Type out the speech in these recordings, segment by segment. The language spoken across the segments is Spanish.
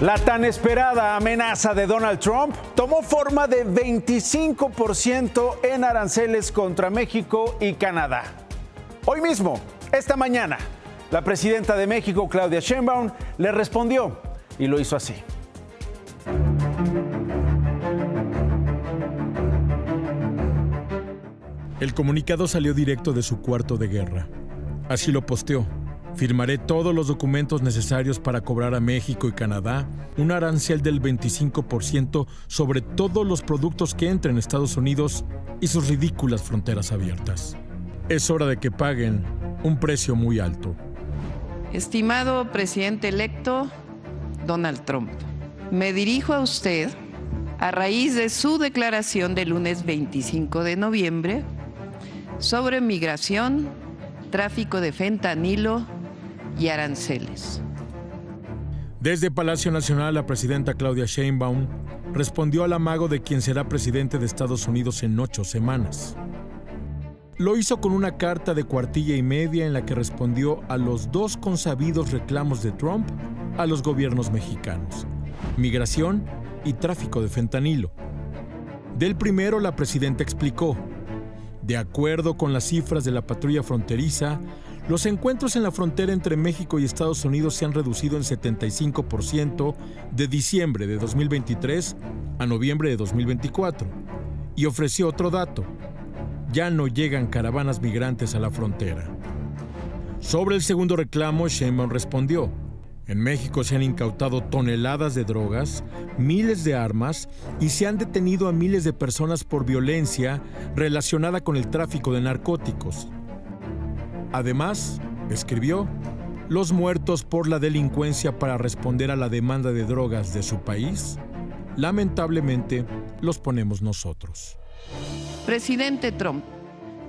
La tan esperada amenaza de Donald Trump tomó forma de 25% en aranceles contra México y Canadá. Hoy mismo, esta mañana, la presidenta de México, Claudia Sheinbaum, le respondió y lo hizo así. El comunicado salió directo de su cuarto de guerra. Así lo posteó Firmaré todos los documentos necesarios para cobrar a México y Canadá un arancel del 25% sobre todos los productos que entren en Estados Unidos y sus ridículas fronteras abiertas. Es hora de que paguen un precio muy alto. Estimado presidente electo Donald Trump, me dirijo a usted a raíz de su declaración del lunes 25 de noviembre sobre migración, tráfico de fentanilo y aranceles. Desde Palacio Nacional, la presidenta Claudia Sheinbaum respondió al amago de quien será presidente de Estados Unidos en ocho semanas. Lo hizo con una carta de cuartilla y media en la que respondió a los dos consabidos reclamos de Trump a los gobiernos mexicanos, migración y tráfico de fentanilo. Del primero, la presidenta explicó, de acuerdo con las cifras de la patrulla fronteriza, los encuentros en la frontera entre México y Estados Unidos se han reducido en 75% de diciembre de 2023 a noviembre de 2024. Y ofreció otro dato. Ya no llegan caravanas migrantes a la frontera. Sobre el segundo reclamo, Sheinbaum respondió, en México se han incautado toneladas de drogas, miles de armas y se han detenido a miles de personas por violencia relacionada con el tráfico de narcóticos. Además, escribió, los muertos por la delincuencia para responder a la demanda de drogas de su país, lamentablemente los ponemos nosotros. Presidente Trump,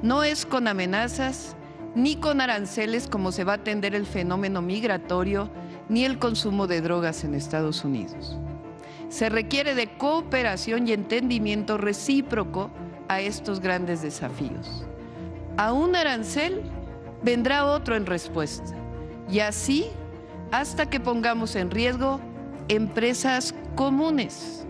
no es con amenazas ni con aranceles como se va a atender el fenómeno migratorio ni el consumo de drogas en Estados Unidos. Se requiere de cooperación y entendimiento recíproco a estos grandes desafíos. A un arancel vendrá otro en respuesta. Y así hasta que pongamos en riesgo empresas comunes.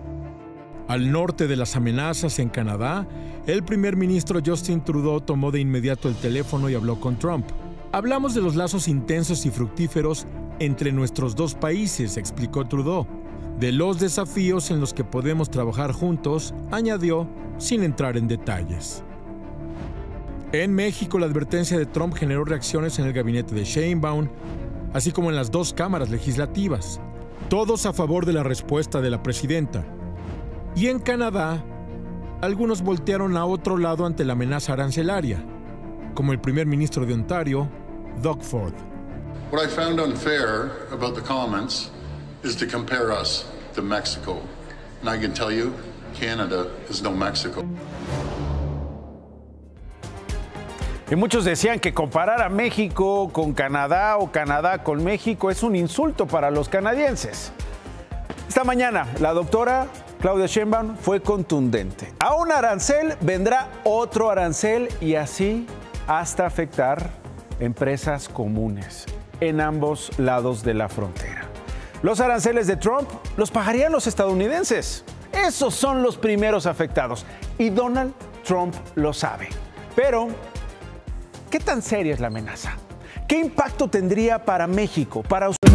Al norte de las amenazas en Canadá, el primer ministro Justin Trudeau tomó de inmediato el teléfono y habló con Trump. Hablamos de los lazos intensos y fructíferos entre nuestros dos países, explicó Trudeau, de los desafíos en los que podemos trabajar juntos, añadió, sin entrar en detalles. En México, la advertencia de Trump generó reacciones en el gabinete de Sheinbaum, así como en las dos cámaras legislativas, todos a favor de la respuesta de la presidenta. Y en Canadá, algunos voltearon a otro lado ante la amenaza arancelaria, como el primer ministro de Ontario, Doug Ford. What I found unfair about the comments is to compare us to Mexico. And I can tell you, Canada is no Mexico. Y muchos decían que comparar a México con Canadá o Canadá con México es un insulto para los canadienses. Esta mañana, la doctora Claudia Sheinbaum fue contundente. A un arancel vendrá otro arancel y así hasta afectar empresas comunes en ambos lados de la frontera. Los aranceles de Trump los pagarían los estadounidenses. Esos son los primeros afectados y Donald Trump lo sabe. Pero ¿Qué tan seria es la amenaza? ¿Qué impacto tendría para México, para usted?